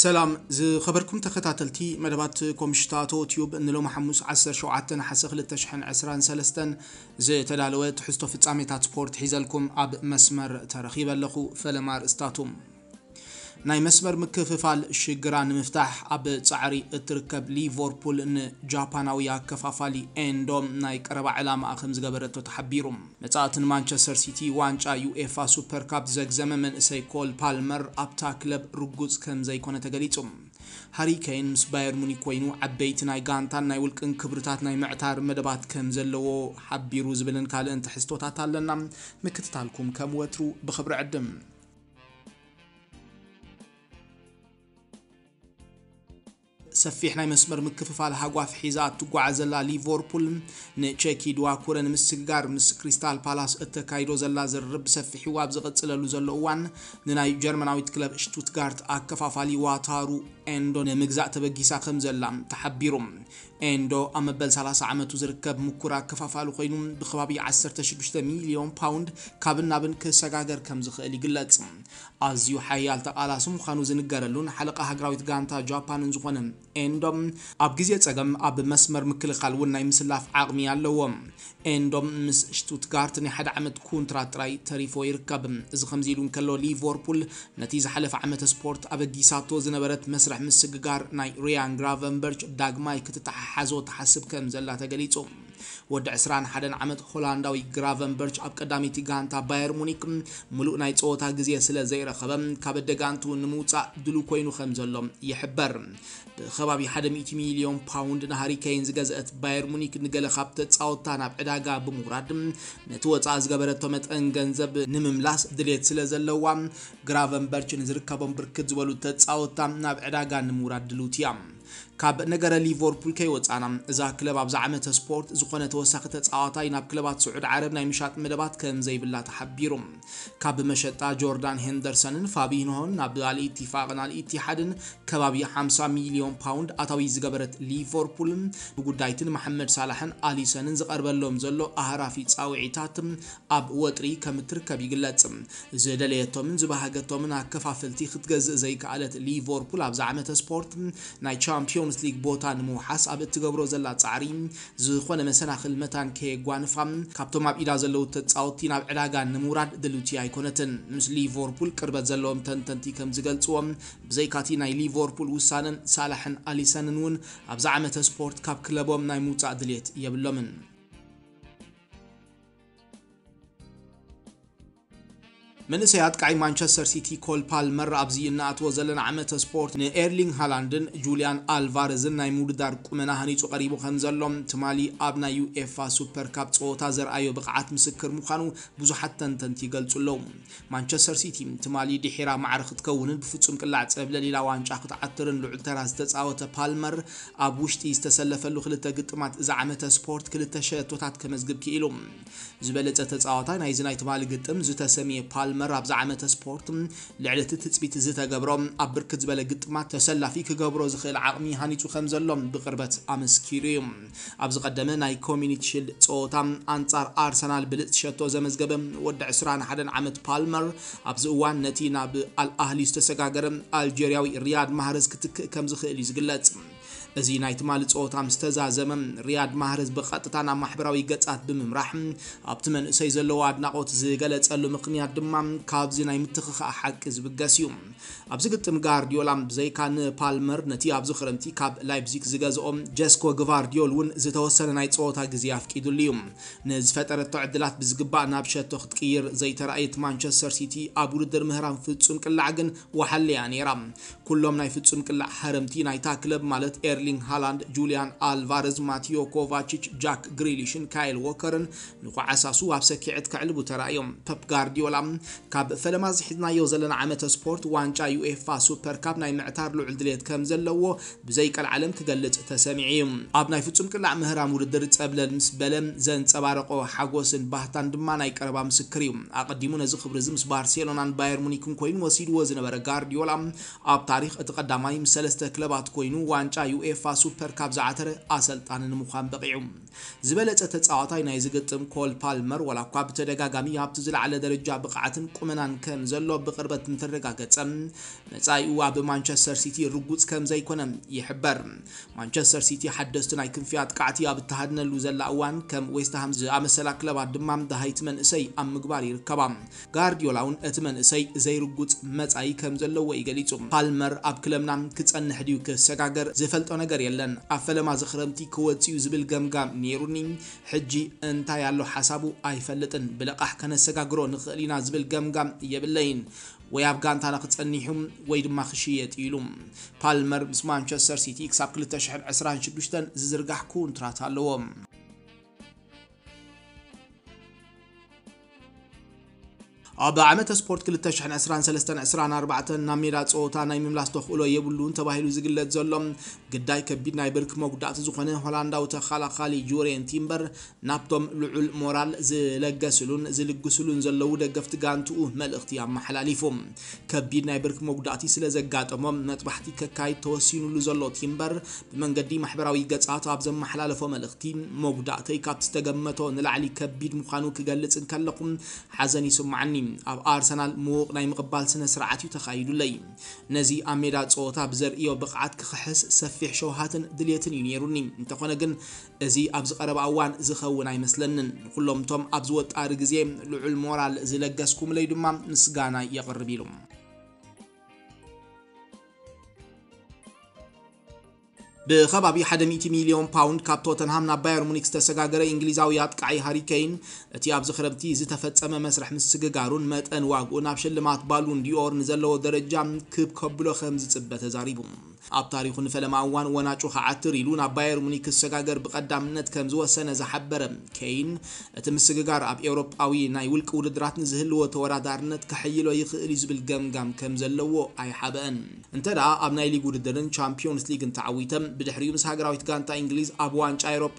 سلام ز خبركم تختاتلتي ملبات كومشتاتو تيوب ان لو محمس عسر شعاتن حسخل التشحن عسران سلستن ز تلالوات حستو في تصاميتات سبورت حيزلكم اب مسمر ترخيب اللخو فلمار استاتوم ናይ መስመር ምክፍፋል ሽግራ ንምፍታሕ ኣብ ፃዕሪ እትርከብ ሊቨርፑል ንጃፓናዊ ኣከፋፋሊ ኤንዶም ናይ ቀረባ ዕላማ ከም ዝገበረቶ ተሓቢሩ መጻእትን ማንቸስተር ሲቲ ዋንጫ ዩኤፋ ሱፐርካፕ ዘግዘመ መንእሰይ ኮል ፓልመር ኣብታ ክለብ ርጉፅ ከም ዘይኮነ ተገሊጹ ሃሪኬን ምስ ባየር ሙኒክ ኮይኑ ዓበይቲ ናይ ጋንታን ናይ ውልቅን ክብርታት ናይ ምዕታር መደባት ከም ዘለዎ ሓቢሩ ዝብልን ካልእን ትሕዝቶታት ኣለና ምክትታልኩም ከም ወትሩ ብክብሪ ዕድም ሰፊሕ ናይ መስመር ምክፍፋል ሃጓፍ ሒዛ እትጓዓ ዘላ ሊቨርፑል ንቸኪ ድዋኩረ ንምስግጋር ምስ ክሪስታል ፓላስ እተካይዶ ዘላ ዝርርብ ሰፊሕ ኣብ ዝቕፅለሉ ዘሎ እዋን ንናይ ጀርመናዊት ክለብ ሽቱትጋርት ኣከፋፋሊ ዋታሩ ኤንዶ ንምግዛእ ተበጊሳ ከም ዘላ ተሓቢሩ ኤንዶ ኣብ መበል 30 ዓመቱ ዝርከብ ምኩር ኣከፋፋሊ ኮይኑ ብከባቢ 16 ሚልዮን ፓውንድ ካብን ናብን ክሰጋገር ከም ዝኽእል ይግለጽ ኣዝዩ ሓያል ተቓላሲ ምዃኑ ዝንገረሉን ሓለቃ ሃገራዊት ጋንታ ጃፓንን ዝኾነ ኤንዶም ኣብ ግዜ ጸገም ኣብ መስመር ምክልኻል እውን ናይ ምስላፍ ዓቕሚ ኣለዎም ኤንዶም ምስ ሽቱትጋርት ናይ ሓደ ዓመት ኩንትራት ጥራይ ተሪፎ ይርከብ እዚ ከምዚ ኢሉ እንከሎ ሊቨርፑል ነቲ ዝሓለፈ ዓመተ ስፖርት ኣበጊሳቶ ዝነበረት መስርሕ ምስግጋር ናይ ሪያን ግራቨንበርች ዳግማይ ክትተሓሓዞ ተሓስብ ከም ዘላ ተገሊጹ ወዲ 21 ዓመት ሆላንዳዊ ግራቨንበርች ኣብ ቀዳሚቲ ጋንታ ባየር ሙኒክ ሙሉእ ናይ ፀወታ ግዜ ስለ ዘይረኸበ ካብ ደጋንቱ ንምውፃእ ድሉ ኮይኑ ከም ዘሎ ይሕበር ብከባቢ 100 ሚሊዮን ፓውንድ ንሃሪኬይን ዝገዝአት ባየር ሙኒክ ንገለ ካብ ተፃወታ ናብ ዕዳጋ ብምውራድ ነቲ ወፃኢ ዝገበረቶ መጠን ገንዘብ ንምምላስ ድሌት ስለ ዘለዋ ግራቨንበርች ንዝርከቦም ብርክት ዝበሉ ተፃወታ ናብ ዕዳጋ ንምውራድ ድሉት እያ ካብ ነገረ ሊቨርፑል ከይወፃና እዛ ክለብ ኣብዛ ዓመተ ስፖርት ዝኾነ ተወሳኺ ተፃዋታይ ናብ ክለባት ስዑድ ዓረብ ናይ ምሻጥ ምደባት ከም ዘይብላ ተሓቢሩ ካብ መሸጣ ጆርዳን ሄንደርሰንን ፋቢንሆን ናብ ኣልኢትፋቅን ኣልኢትሓድን ከባቢ 50 ሚሊዮን ፓውንድ ኣታዊ ዝገበረት ሊቨርፑልን ብጉዳይትን መሐመድ ሳላሕን ኣሊሰንን ዝቐርበሎም ዘሎ ኣህራፊ ፃውዒታት ኣብ ወጥሪ ከም ትርከብ ይግለጽ ዝደለየቶምን ዝባሃገቶምን ኣከፋፈልቲ ክትገዝእ ዘይከኣለት ሊቨርፑል ኣብዛ ዓመተ ስፖርት ናይ ቻምፒዮንስ ሊግ ቦታ ንምውሓስ ኣብ እትገብሮ ዘላ ፃዕሪ ዝኾነ መሰናክል መታን ከየጓንፋ ካብቶም ኣብ ኢዳ ዘለው ተፃወቲ ናብ ዕዳጋ ንምውራድ ድልውቲ ኣይኮነትን ምስ ሊቨርፑል ቅርበት ዘለዎም ተንተንቲ ከም ዝገልፅዎም ብዘይካቲ ናይ ሊቨርፑል ውሳነን ሳላሕን ኣሊሰንን እውን ኣብዛ ዓመተ ስፖርት ካብ ክለቦም ናይ ምውፃእ ድልት የብሎምን መንእሰያት ቃይ ማንቸስተር ሲቲ ኮል ፓልመር ኣብዚ አቶ ዘለና ዓመተ ስፖርት ንኤርሊንግ ሃላንድን ጁልያን ኣልቫርዝን ናይ ምውድዳር ቁመና ሃኒፁ ቀሪቡ ከም ዘሎ ትማሊ ኣብ ናይ ዩኤፋ ሱፐር ካፕ ፀወታ ዘርኣዮ ብቕዓት ምስክር ምዃኑ ብዙሓት ተንተንቲ ይገልጹ ኣለዉ ማንቸስተር ሲቲ ትማሊ ድሒራ ማዕረ ክትከውንን ብፍጹም ቅላዕ ፀብለ ሌላ ዋንጫ ክትዓትርን ልዑል ተራ ዝተፃወተ ፓልመር ኣብ ውሽጢ ዝተሰለፈሉ ክልተ ግጥማት እዚ ዓመተ ስፖርት ክልተ ሸቶታት ከመዝግብ ክኢሉ ዝበለፀ ተፃዋታይ ናይዚ ናይ ትማሊ ግጥም ዝተሰሚየ ፓልመር ክመሃመር ኣብ ዝዓመተ ስፖርት ልዕሊ እቲ ትፅቢት እዚ ተገብሮ ኣብ ብርክት ዝበለ ግጥማት ተሰላፊ ክገብሮ ዝኽእል ዓቕሚ ሃኒፁ ከም ዘሎ ብቅርበት ኣመስኪሩ እዩ ኣብዚ ቀደመ ናይ ኮሚኒቲ ሽል ፀወታ ኣንጻር ኣርሰናል ብልፅ ሸቶ ዘመዝገበ ወዲ 21 ዓመት ፓልመር ኣብዚ እዋን ነቲ ናብ ኣልኣህሊ ዝተሰጋገረ ኣልጀርያዊ ሪያድ ማህረዝ ክትክእ ከም ዝኽእል እዩ ዝግለጽ بزی نایت مالیت آوت هم استاز زمان ریاد مهرز بخاطر تان محبوبی گذشت بمن رحم ابتمن سیزل وارد نقاط زیگلت آلو مقنیت دمام کاب زی نایت خخ حق از بگسیم ابزیکتام گاردیولام زی کان پالمر نتی ابزخرم تی کاب لایبزیک زیگز آم جسکو گواردیولون زی توسط نایت آوت ها گزیاف کیدولیم نزفتار تعدلات بزگب آنابشه تختکیر زی ترایت مانچستر سیتی آبود در مهران فتصم کل عجن و حلی آنیرم کلهم نایفتصم کل حرمتی نایت اکلب مالت ایر ኤርሊንግ ሃላንድ ጁልያን ኣልቫርዝ ማቴዮ ኮቫችች ጃክ ግሪሊሽን ካይል ዎከርን ንኳዓሳሱ ኣብ ሰኪዐት ክዕልቡ ተራእዮም ፐፕ ጋርዲዮላ ካብ ፈለማ ዝሒዝናዮ ዘለና ዓመተ ስፖርት ዋንጫ ዩኤፋ ሱፐር ካፕ ናይ ምዕታር ልዑል ድሌት ከም ዘለዎ ብዘይቀል ዓለም ክገልጽ ተሰሚዐ እዩ ኣብ ናይ ፍጹም ቅላዕ ምህራም ውድድር ፀብለል ምስ በለ ዘንፀባረቆ ሓጎስን ባህታን ድማ ናይ ቀረባ ምስክር እዩ ኣቐዲሙ ነዚ ክብሪ እዚ ምስ ባርሴሎናን ባየር ሙኒክን ኮይኑ ወሲድዎ ዝነበረ ጋርዲዮላ ኣብ ታሪክ እቲ ቀዳማይ ምስ ሰለስተ ክለባት ኮይኑ ዋንጫ ዩኤ UEFA Super Cup ዝዓተረ ኣሰልጣን ንምዃን በቂዑ ዝበለፀ ተፃዋታይ ናይ ዝግጥም ኮል ፓልመር ወላ እኳ ብተደጋጋሚ ኣብቲ ዝለዓለ ደረጃ ብቕዓትን ቁመናን ከም ዘሎ ብቅርበት እንተረጋገፀ መፃኢኡ ኣብ ማንቸስተር ሲቲ ርጉፅ ከም ዘይኮነ ይሕበር ማንቸስተር ሲቲ ሓደስቲ ናይ ክንፊ ኣጥቃዕቲ ኣብ እተሃድነሉ ዘላ እዋን ከም ዌስትሃም ዝኣመሰላ ክለባት ድማ ድሃይቲ መንእሰይ ኣብ ምግባር ይርከባ ጋርዲዮላ እውን እቲ መንእሰይ ዘይርጉፅ መፃኢ ከም ዘለዎ እዩ ገሊፁ ፓልመር ኣብ ክለብና ክፀንሕ ድዩ ክሰጋገር ዝፈልጦ ነገር የለን ኣፈለማ ዝኽረምቲ ክወፅኡ ዝብል ገምጋም ነይሩኒ ሕጂ እንታይ ኣሎ ሓሳቡ ኣይፈልጥን ብልቓሕ ከነሰጋግሮ ንኽእል ኢና ዝብል ገምጋም የብለይን ወይ ኣብ ጋንታና ክጸኒሑ ወይ ድማ ክሽየጥ ኢሉ ፓልመር ምስ ማንቸስተር ሲቲ ክሳብ 226 ዝዝርጋሕ ኩንትራት ኣለዎ ኣብ ዓመተ ስፖርት 223 24 ናብ ሜዳ ፀወታ ናይ ምምላስ ተኽእሎ የብሉን ተባሂሉ ዝግለጽ ዘሎ ግዳይ ከቢድ ናይ ብርኪ መጉዳእቲ ዝኾነ ሆላንዳዊ ተኸላኻሊ ዩሬን ቲምበር ናብቶም ልዑል ሞራል ዝለገስሉን ዝልግስሉን ዘለው ደገፍቲ ጋንትኡ መልእኽቲ ኣመሓላሊፉ ከቢድ ናይ ብርኪ መጉዳእቲ ስለ ዘጋጠሞም መጥባሕቲ ከካይድ ተወሲኑሉ ዘሎ ቲምበር ብመንገዲ ማሕበራዊ ገጻት ኣብ ዘመሓላለፎ መልእኽቲ መጉዳእተይ ካብ ዝተገመቶ ንላዕሊ ከቢድ ምዃኑ ክገልጽ ከለኹም ሓዘን ይስማዓኒ ኣብ ኣርሰናል ምዉቕ ናይ ምቕባል ስነ ስርዓት እዩ ተኻይዱለይ ነዚ ኣብ ሜዳ ፀወታ ብዘርእዮ ብቕዓት ክክሕስ ሰፊሕ ሸውሃትን ድልየትን እዩ ነይሩኒ እንተኾነ ግን እዚ ኣብዚ ቀረባ እዋን ዝኸውን ኣይመስለንን ኩሎም እቶም ኣብ ዝወጣሪ ግዜ ልዑል ሞራል ዝለገስኩምለይ ድማ ምስጋና የቕርብ ኢሉ ብኸባቢ 100 ሚሊዮን ፓውንድ ካብ ቶተንሃም ናብ ባየር ሙኒክ ዝተሰጋገረ እንግሊዛዊ ኣጥቃዓይ ሃሪኬይን እቲ ኣብዚ ክረምቲ ዝተፈፀመ መስርሕ ምስ ስግጋሩን መጠን ዋግኡ ናብ ሽልማት ባሉን ዲኦር ንዘለዎ ደረጃ ክብ ከብሎ ከም ዝፅበ ተዛሪቡ ኣብ ታሪኹ ንፈለማ እዋን ወናጩ ክዓትር ኢሉ ናብ ባየር ሙኒክ ክሰጋገር ብቐዳምነት ከም ዝወሰነ ዝሓበረ ኬይን እቲ ምስግጋር ኣብ ኤውሮጳዊ ናይ ውልቂ ውድድራት ንዝህልዎ ተወዳዳርነት ክሕይሎ ይኽእል እዩ ዝብል ገምጋም ከም ዘለዎ ኣይሓበአን እንተ ደኣ ኣብ ናይ ሊግ ውድድርን ቻምፒዮንስ ሊግን ተዓዊተ بدحريو مس هاجراويت غانتا انجليز اب وانጫ ايروጳ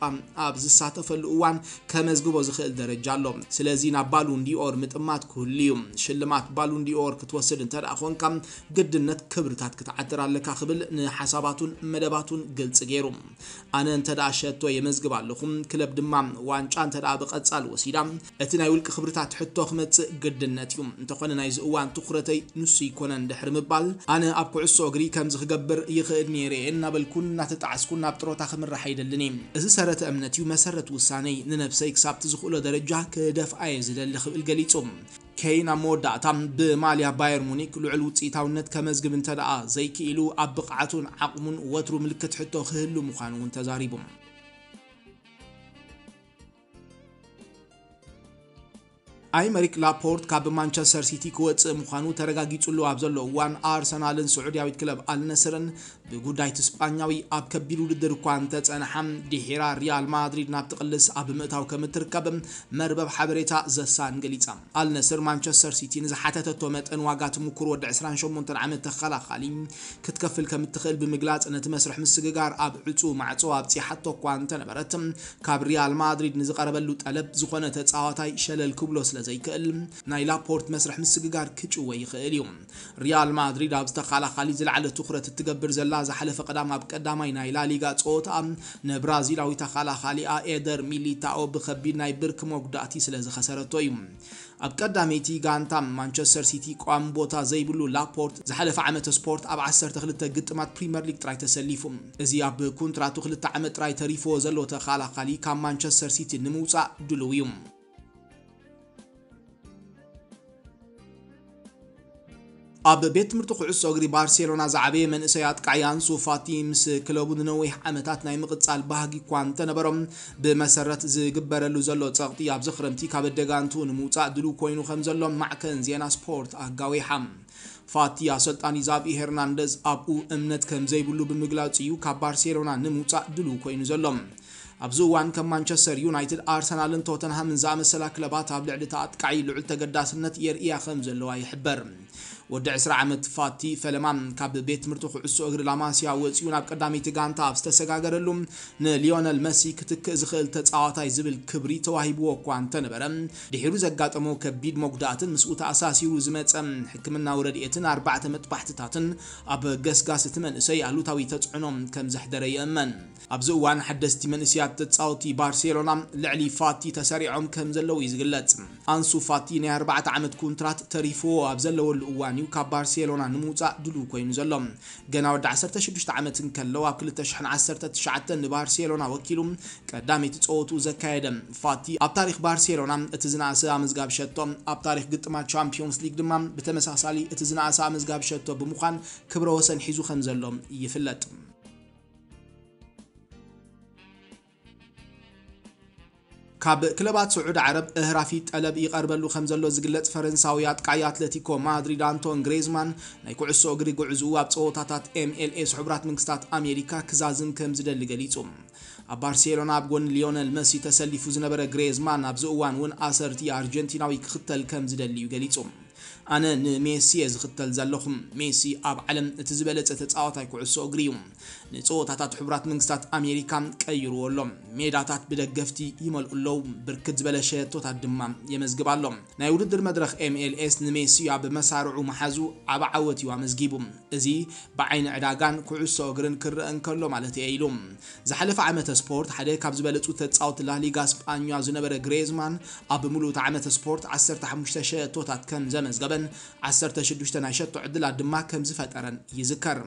اب ዝሳተፈሉ እዋን ከመዝግቦ ዝኽእል ደረጃ ኣሎ ስለዚ ናብ ባሉን ዲኦር ምጥማት ክህልዩ ሽልማት ባሉን ዲኦር ክትወስድ እንተደኣ ኮንካ ግድነት ክብርታት ክትዓትር ኣለካ ክብል ንሓሳባቱን መደባቱን ግልፂ ገይሩ ኣነ እንተደኣ ሸቶ የመዝግብ ኣለኹ ክለብ ድማ ዋንጫ እንተደኣ ብቐጻል ወሲዳ እቲ ናይ ውልቂ ክብርታት ሕቶ ክመጽእ ግድነት እዩ እንተኾነ ናይዚ እዋን ትኩረተይ ንሱ ይኮነን ድሕሪ ምባል ኣነ ኣብ ኩዕሶ እግሪ ከምዚ ክገብር ይኽእል ነይረ እናበልኩና እናተጣዓስኩ ናብ ጥሮታ ክምራሕ ኣይደልን እዩ እዚ ሰረተ እምነት እዩ መሰረት ውሳነይ ንነብሰይ ክሳብቲ ዝኽእሎ ደረጃ ክደፍኣየ ዝደሊ ክብል ገሊጹ ከይ ናብ መወዳእታ ብማልያ ባየር ሙኒክ ልዑል ውፅኢታውነት ከመዝግብ እንተ ደኣ ዘይክኢሉ ኣብ ብቕዓቱን ዓቕሙን ወትሩ ምልክት ሕቶ ክህሉ ምዃኑ እውን ተዛሪቡ ኣይመሪክ ላፖርት ካብ ማንቸስተር ሲቲ ክወፅእ ምዃኑ ተረጋጊጹሉ ኣብ ዘሎ እዋን ኣርሰናልን ስዑድያዊት ክለብ ኣልነስርን بقوداي تسبانياوي آب كبيرو لدر كوانتا تنحم ديهيرا دیهرا ریال مادرید تقلس آب متاو مئتاو كمتركب مربب حبريتا زسان قليتا النسر مانشستر سيتي نزا حتى تتومت انواقات مكور ود عسران شمون تنعمل تخلا خالي كتكفل كمتخل بمقلات ان تمسرح مسققار آب عتو مع تواب تي حتو كوانتا کاب ریال مادرید نز نزا قربلو تقلب زخونة تتعواتاي شلل كبلوس لزیکل نایل پورت مسرح مسققار كتشو ويخيل يوم ريال مادريد آب تخلا زل علت تخرت تتقبر زل ዝሓለፈ ቀዳማ ብቀዳማይ ናይ ላሊጋ ፀወታ ንብራዚላዊ ተኸላኻሊኣ ኤደር ሚሊታኦ ብከቢድ ናይ ብርክ መጉዳእቲ ስለ ዝኸሰረቶ እዩ ኣብ ቀዳመይቲ ጋንታ ማንቸስተር ሲቲ ቋሚ ቦታ ዘይብሉ ላፖርት ዝሓለፈ ዓመት ስፖርት ኣብ 12 ግጥማት ፕሪምየር ሊግ ጥራይ ተሰሊፉ እዚ ኣብ ኩንትራቱ 2 ዓመት ጥራይ ተሪፍዎ ዘሎ ተኸላኻሊ ካብ ማንቸስተር ሲቲ ንምውፃእ ድልው እዩ ኣብ ቤት ትምህርቲ ኩዕሶ እግሪ ባርሴሎና ዝዓበየ መንእሰይ ኣጥቃይ ኣንሱ ፋቲ ምስ ክለቡ ንነዊሕ ዓመታት ናይ ምቕፃል ባህጊ እኳ እንተነበሮም ብመሰረት ዝግበረሉ ዘሎ ፀቕጢ ኣብዚ ክረምቲ ካብ ደጋንቱ ንምውፃእ ድሉ ኮይኑ ከም ዘሎ ማዕከን ዜና ስፖርት ኣጋዊሓ ፋቲ ኣሰልጣኒ ዛብኢ ሄርናንደዝ ኣብኡ እምነት ከም ዘይብሉ ብምግላፅ እዩ ካብ ባርሴሎና ንምውፃእ ድሉ ኮይኑ ዘሎም ኣብዚ እዋን ከም ማንቸስተር ዩናይትድ ኣርሰናልን ቶተንሃምን ዝኣመሰላ ክለባት ኣብ ልዕሊ ተኣጥቃዒ ልዑል ተገዳስነት የርእያ ከም ዘለዋ ይሕበር ወዲ 20 ዓመት ፋቲ ፈለማ ካብ ቤት ትምህርቲ ኩዕሶ እግሪ ላማስያ ወፂኡ ናብ ቀዳሚቲ ጋንታ ኣብ ዝተሰጋገረሉ ንሊዮነል መሲ ክትክእ ዝኽእል ተፃዋታይ ዝብል ክብሪ ተዋሂብዎ እኳ እንተነበረ ድሒሩ ዘጋጠሞ ከቢድ መጉዳእትን ምስኡ ተኣሳሲሩ ዝመፀ ሕክምና ውረድኤትን ኣርባዕተ መጥባሕትታትን ኣብ ገስጋስ እቲ መንእሰይ ኣሉታዊ ተፅዕኖ ከም ዘሕደረ ይእመን ኣብዚ እዋን ሓደስቲ መንእስያት ተፃወቲ ባርሴሎና ልዕሊ ፋቲ ተሰሪዖም ከም ዘለው እዩ ዝግለጽ ኣንሱ ፋቲ ናይ 4 ዓመት ኩንትራት ተሪፍዎ ኣብ ዘለወሉ እዋን ብርሃንዩ ካብ ባርሴሎና ንምውፃእ ድሉው ኮይኑ ዘሎ ገና ወዲ 16 ዓመትን ከለው ኣብ 2019 ንባርሴሎና ወኪሉ ቀዳመይቲ ፀወቱ ዘካየደ ፋቲ ኣብ ታሪክ ባርሴሎና እቲ ዝነኣሰ ኣመዝጋብ ሸቶ ኣብ ታሪክ ግጥማት ቻምፒዮንስ ሊግ ድማ ብተመሳሳሊ እቲ ዝነኣሰ ኣመዝጋብ ሸቶ ብምዃን ክብረ ወሰን ሒዙ ከም ዘሎ ይፍለጥ ካብ ክለባት ስዑድ ዓረብ እህራፊ ጠለብ ይቐርበሉ ከም ዘሎ ዝግለጽ ፈረንሳዊ ኣጥቃይ ኣትለቲኮ ማድሪድ አንቶን ግሬዝማን ናይ ኩዕሶ እግሪ ጉዕዝኡ ኣብ ፀወታታት ኤምኤልኤስ ሕቡራት መንግስታት ኣሜሪካ ክዛዝም ከም ዝደሊ ገሊጹ ኣብ ባርሴሎና ኣብ ጎኒ ሊዮነል መሲ ተሰሊፉ ዝነበረ ግሬዝማን ኣብዚ እዋን እውን ኣሰርቲ ኣርጀንቲናዊ ክኽተል ከም ዝደሊ እዩ ገሊጹ أنا ميسي زختل زلخم ميسي أب علم تزبلت تتعاطي كعسو أغريوم نتو تاتات حبرات منكستات أمريكا كأيرو اللوم ميداتات بدقفتي يمال اللو بركت زبلة شهتو تات دمام يمزقب اللوم نايود در مدرخ MLS نميسي أب مسارعو محازو أب عوتي ومزقبو إزي بعين عداقان كعسو أغرين كر أنكر لوم على تأيلوم زحلف عامة سبورت حدي كاب زبلة تتعاط الله لغا سبانيو زنبرة غريزمان أب ملو تعامة سبورت عسر تحمشتا شهتو تات كم زمزقبن ዝፈጠረን 16 ናይሸቶ ሸቶ ዕድላት ድማ ከም ዝፈጠረን ይዝከር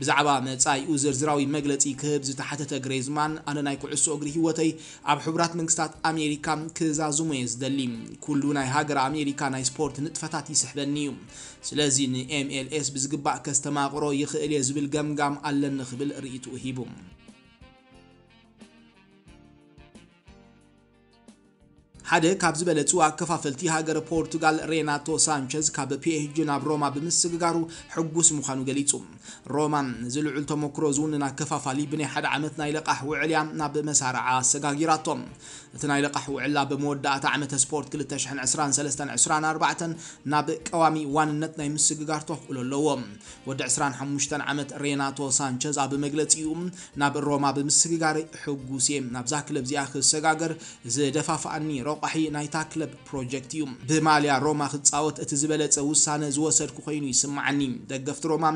ብዛዕባ መጻኢኡ ዝርዝራዊ መግለፂ ክህብ ዝተሓተተ ግሬዝማን ኣነ ናይ ኩዕሶ እግሪ ሂወተይ ኣብ ሕቡራት መንግስታት ኣሜሪካ ክዛዝሞ የ ዝደሊ ኩሉ ናይ ሃገር ኣሜሪካ ናይ ስፖርት ንጥፈታት ይስሕበኒ እዩ ስለዚ ንኤምኤልኤስ ብዝግባእ ከስተማቕሮ ይኽእል እየ ዝብል ገምጋም ኣለኒ ክብል ርእይትኡ ሂቡ ሓደ ካብ ዝበለፁ ኣከፋፈልቲ ሃገረ ፖርቱጋል ሬናቶ ሳንቸዝ ካብ ፒኤስጂ ናብ ሮማ ብምስግጋሩ ሕጉስ ምዃኑ ገሊጹ ሮማ ዝልዑል ተመክሮ ዝውን ናከፋፋሊ ብናይ ሓደ ዓመት ናይ ልቓሕ ውዕልያ ናብ መሳርዓ ኣሰጋጊራቶም እቲ ናይ ልቃሕ ውዕላ ብመወዳእታ ዓመተ ስፖርት 223 24 ናብ ቀዋሚ ዋንነት ናይ ምስግጋር ተኽእሎ ኣለዎ ወዲ 25 ዓመት ሬናቶ ሳንቸዝ ኣብ መግለፂኡ ናብ ሮማ ብምስግጋር ሕጉስ እየ ናብዛ ክለብ እዚኣ ክሰጋገር ዝደፋፍኣኒ ረቋሒ ናይታ ክለብ ፕሮጀክት እዩ ብማልያ ሮማ ክፃወት እቲ ዝበለፀ ውሳነ ዝወሰድኩ ኮይኑ ይስማዓኒ ደገፍቲ ሮማ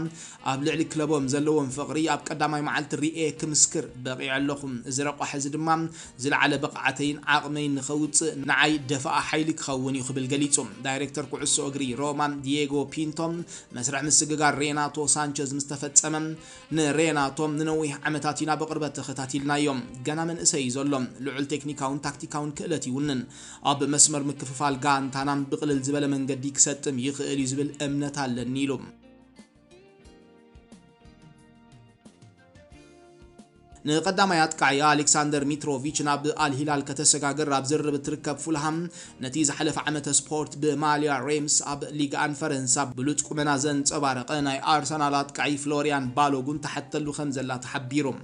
ኣብ ልዕሊ ክለቦም ዘለዎም ፍቕሪ ኣብ ቀዳማይ መዓልቲ ሪኤ ክምስክር በቂዑ ኣለኹ እዚ ረቋሒ እዚ ድማ ዝለዓለ ብቕዓተይ ሓይለይን ዓቕመይን ንኸውፅእ ንዓይ ደፋኣ ሓይሊ ክኸውን እዩ ክብል ገሊጹ ዳይሬክተር ኩዕሶ እግሪ ሮማ ዲየጎ ፒንቶም መስርዕ ምስግጋር ሬናቶ ሳንቸዝ ምስ ተፈጸመ ንሬናቶ ንነዊሕ ዓመታት ኢና ብቕርበት ተኸታቲልና እዮም ገና መንእሰይ እዩ ዘሎ ልዑል ቴክኒካውን ታክቲካውን ክእለት ይውንን ኣብ መስመር ምክፍፋል ጋንታና ብቕልል ዝበለ መንገዲ ክሰጥም ይኽእል እዩ ዝብል እምነት ኣለኒ ኢሉ نقدامات كعيا ألكسندر ميتروفيتش ناب الهلال كتسقى قرب زرب تركب فولهام نتيز حلف عمة سبورت بماليا ريمس أب ليغ أن فرنسا بلوتك منازن تبارق ناي أرسنالات كعي فلوريان بالو قنت حتى اللو خمزلا تحبيرهم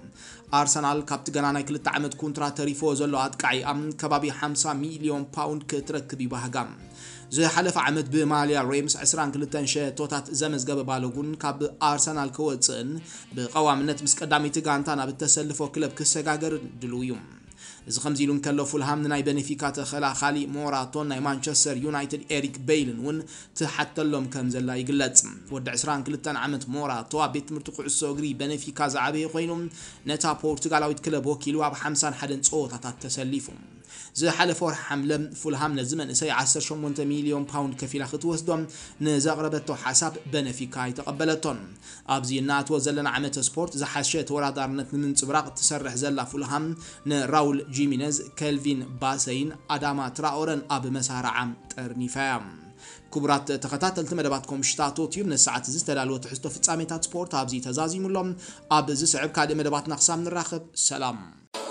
أرسنال كابت قناناي كل تعمد كونترا تريفوز اللو أتكعي أم كبابي 5 مليون باوند كتركبي بهقام ዝሓለፈ ዓመት ብማልያ ሬይ ምስ 22 ሸቶታት ዘመዝገበ ባሎጉን ካብ ኣርሰናል ክወፅእን ብቐዋምነት ምስ ቀዳሚቲ ጋንታ ናብ እተሰልፎ ክለብ ክሰጋገር ድልው እዩ እዚ ከምዚ ኢሉ እንከሎ ፉልሃም ንናይ ቤኔፊካ ተኸላኻሊ ሞራቶን ናይ ማንቸስተር ዩናይትድ ኤሪክ ቤይልን እውን ትሓተሎም ከም ዘላ ይግለጽ ወዲ 22 ዓመት ሞራቶ ኣብ ቤት ትምህርቲ ኩዕሶ እግሪ ቤኔፊካ ዝዓበየ ኮይኑ ነታ ፖርቱጋላዊት ክለብ ወኪሉ ኣብ 51 ፀወታታት ተሰሊፉ زه فور حمله فولهام نزمن اسي عسر شمونت مليون باوند كفيل خط وسدم نزغربتو حساب بنفيكا تقبلتون ابزي ناتو زلنا عمت سبورت زحشت دارنت من تبراق تسرح زلا فولهام نراول جيمينز كالفين باسين اداما تراورن اب مسارع ጠርኒፋያ ክቡራት ተኸታተልቲ መደባትኩም ሽታቶት እዩ ንሰዓት እዚ ዝተዳለወ ትሕዝቶ ፍጻሜታት ስፖርት ኣብዚ ተዛዚሙሎም ኣብ ዝስዕብ ካልእ መደባትና ክሳብ ንራኸብ سلام